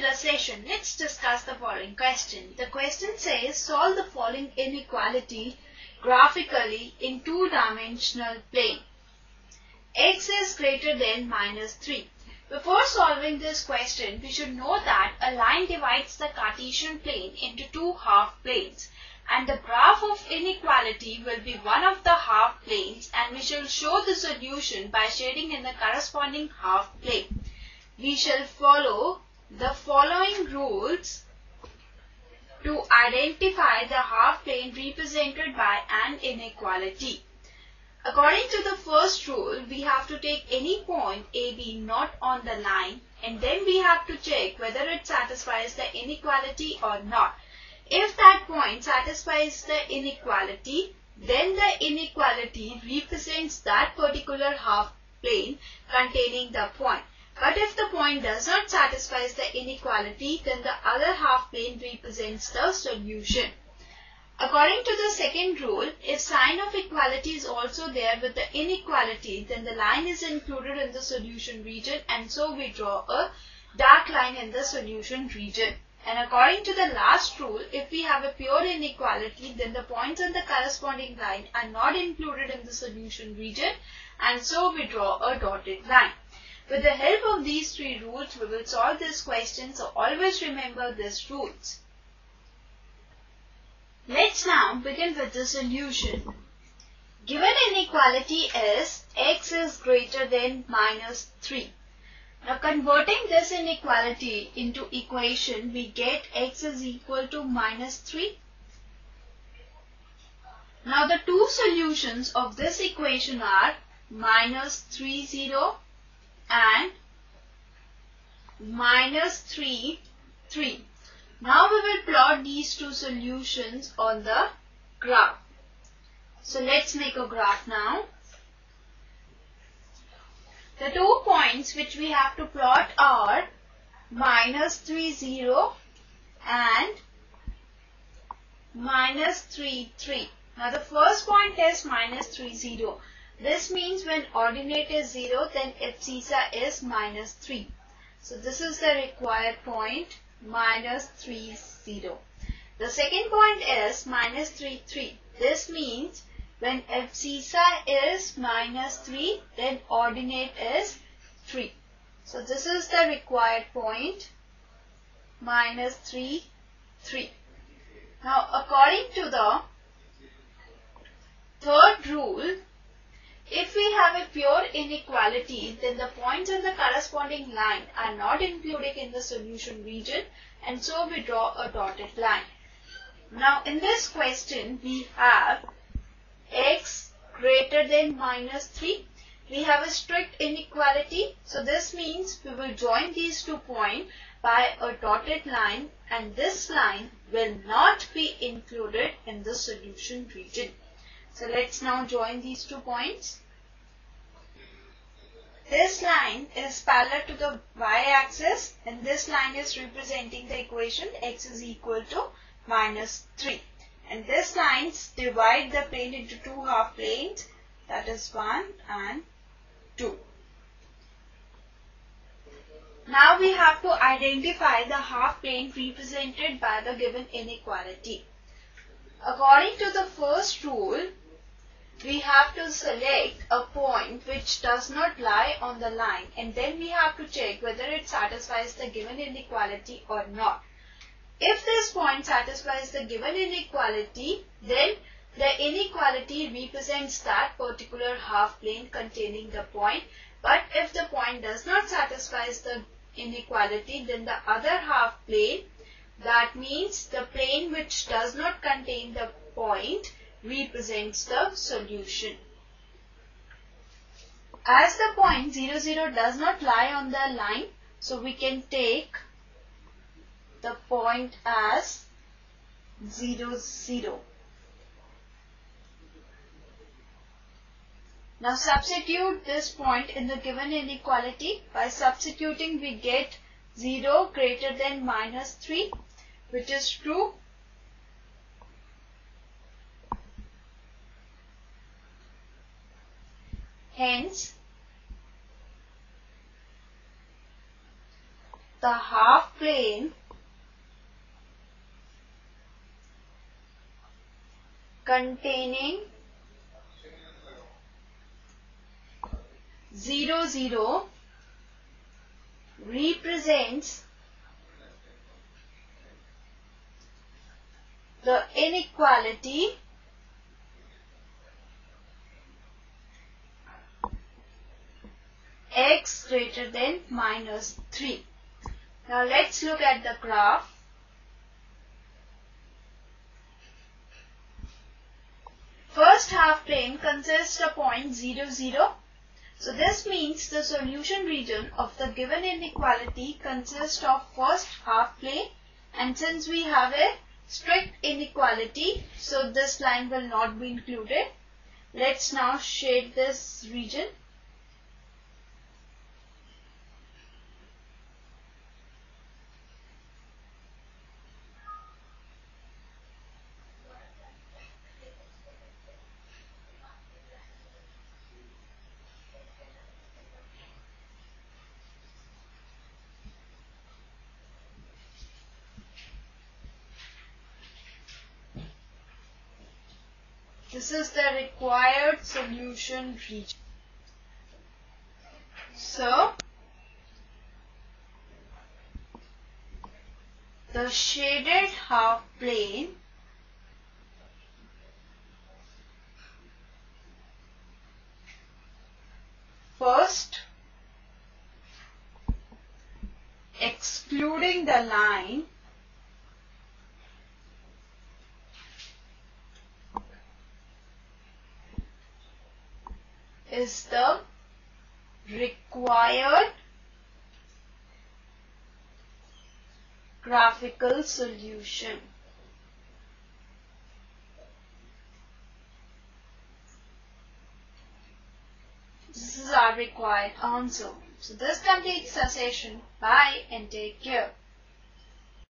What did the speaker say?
the session, let's discuss the following question. The question says solve the following inequality graphically in two-dimensional plane. x is greater than minus 3. Before solving this question, we should know that a line divides the Cartesian plane into two half planes and the graph of inequality will be one of the half planes and we shall show the solution by shading in the corresponding half plane. We shall follow the following rules to identify the half plane represented by an inequality. According to the first rule, we have to take any point AB not on the line and then we have to check whether it satisfies the inequality or not. If that point satisfies the inequality, then the inequality represents that particular half plane containing the point. But if the point does not satisfy the inequality, then the other half plane represents the solution. According to the second rule, if sign of equality is also there with the inequality, then the line is included in the solution region and so we draw a dark line in the solution region. And according to the last rule, if we have a pure inequality, then the points on the corresponding line are not included in the solution region and so we draw a dotted line. With the help of these three rules, we will solve this question, so always remember these rules. Let's now begin with the solution. Given inequality is x is greater than minus 3. Now converting this inequality into equation, we get x is equal to minus 3. Now the two solutions of this equation are minus 3 0 and minus 3, 3. Now we will plot these two solutions on the graph. So let's make a graph now. The two points which we have to plot are minus 3, 0 and minus 3, 3. Now the first point is minus 3, 0. This means when ordinate is 0, then abscissa is minus 3. So this is the required point, minus 3, 0. The second point is minus 3, 3. This means when abscissa is minus 3, then ordinate is 3. So this is the required point, minus 3, 3. Now according to the third rule, if we have a pure inequality, then the points on the corresponding line are not included in the solution region and so we draw a dotted line. Now in this question we have x greater than minus 3. We have a strict inequality. So this means we will join these two points by a dotted line and this line will not be included in the solution region. So let's now join these two points. This line is parallel to the y-axis and this line is representing the equation x is equal to minus 3. And this lines divide the plane into two half planes that is 1 and 2. Now we have to identify the half plane represented by the given inequality. According to the first rule, we have to select a point which does not lie on the line and then we have to check whether it satisfies the given inequality or not. If this point satisfies the given inequality, then the inequality represents that particular half plane containing the point. But if the point does not satisfy the inequality, then the other half plane, that means the plane which does not contain the point, represents the solution. As the point 0, 0 does not lie on the line, so we can take the point as 0, 0. Now substitute this point in the given inequality. By substituting we get 0 greater than minus 3 which is true Hence, the half plane containing 0 0 represents the inequality x greater than minus 3. Now let's look at the graph. First half plane consists of point 0, 0. So this means the solution region of the given inequality consists of first half plane and since we have a strict inequality so this line will not be included. Let's now shade this region. This is the required solution region. So, the shaded half plane first excluding the line is the required graphical solution. This is our required answer. So this completes the session. Bye and take care.